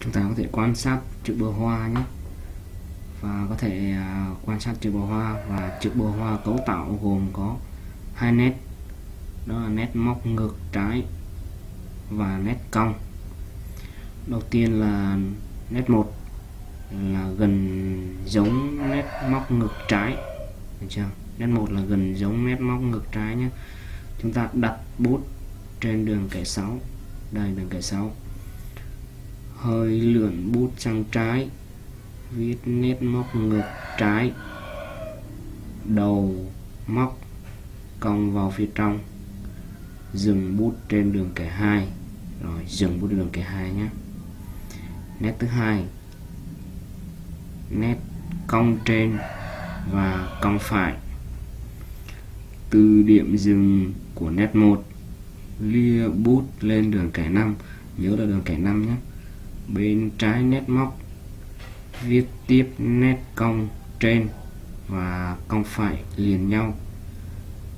chúng ta có thể quan sát chữ bờ hoa nhé. Và có thể à, quan sát chữ bờ hoa. Và chữ bờ hoa cấu tạo gồm có hai nét. Đó là nét móc ngược trái và nét cong. Đầu tiên là nét một, là gần giống nét móc ngược trái. Được chưa? Nét một là gần giống nét móc ngược trái nhé. Chúng ta đặt bút trên đường kẻ 6 đây, đường kẻ 6 hơi lượn bút sang trái, viết nét móc ngược trái. Đầu móc cong vào phía trong, dừng bút trên đường kẻ hai. Rồi, dừng bút đường kẻ hai nhé. Nét thứ hai, nét cong trên và cong phải. Từ điểm dừng của nét 1 lia bút lên đường kẻ 5 nhớ là đường kẻ 5 nhé bên trái nét móc viết tiếp nét cong trên và cong phải liền nhau,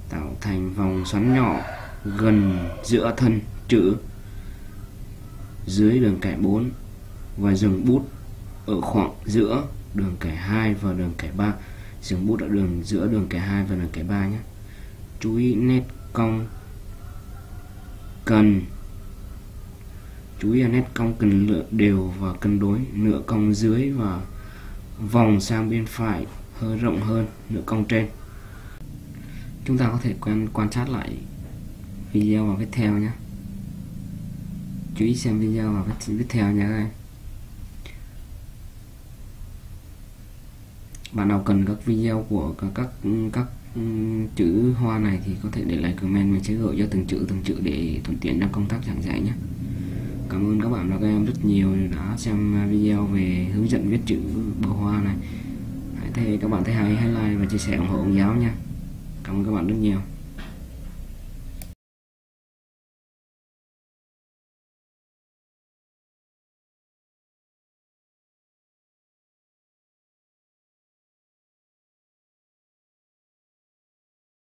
tạo thành vòng xoắn nhỏ gần giữa thân chữ. Dưới đường kẻ 4 và dừng bút ở khoảng giữa đường kẻ 2 và đường kẻ 3 dừng bút ở đường giữa đường kẻ 2 và đường kẻ 3 nhé. Chú ý nét cong cần chú ý là nét cong cần lựa đều và cân đối nửa cong dưới và vòng sang bên phải hơi rộng hơn nửa cong trên. Chúng ta có thể quan quan sát lại video và tiếp theo nhé. Chú ý xem video và tiếp theo nhé các em. Bạn nào cần các video của các các, các ừ, chữ hoa này thì có thể để lại comment mình sẽ gửi cho từng chữ từng chữ để thuận tiện trong công tác giảng dạy nhé cảm ơn các bạn và các em rất nhiều đã xem video về hướng dẫn viết chữ bờ hoa này. Hãy thấy các bạn thấy hay hãy like và chia sẻ ủng hộ ông giáo nha. Cảm ơn các bạn rất nhiều.